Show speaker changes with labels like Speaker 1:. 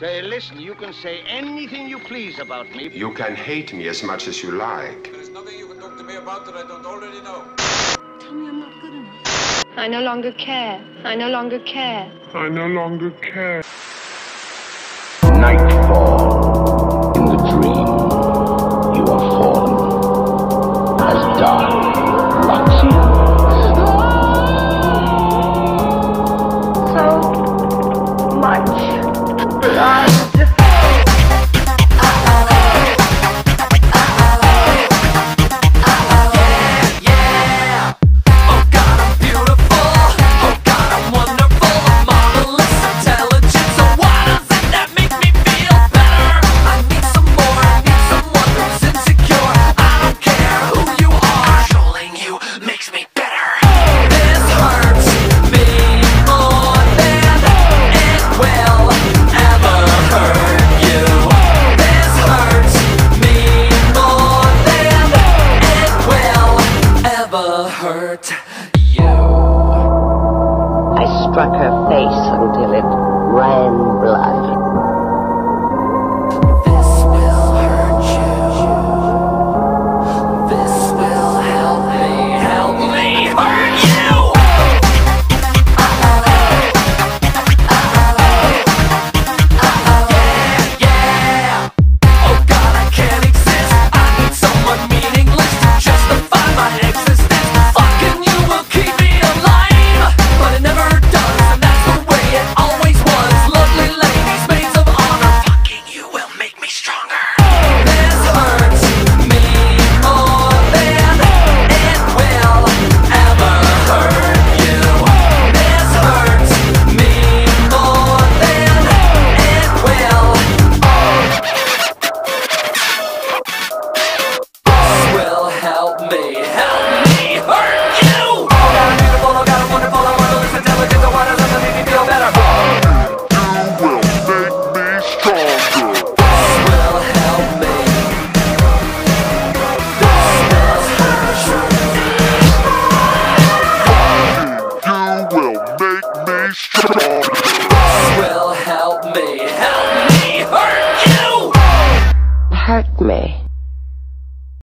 Speaker 1: Say, listen, you can say anything you please about me.
Speaker 2: You can hate me as much as you like.
Speaker 3: There's nothing you can talk to me about that I don't already know.
Speaker 4: Tell me I'm not good enough.
Speaker 5: I no longer care. I no longer care.
Speaker 6: I no longer care.
Speaker 7: hurt you. I struck her face until attacked me.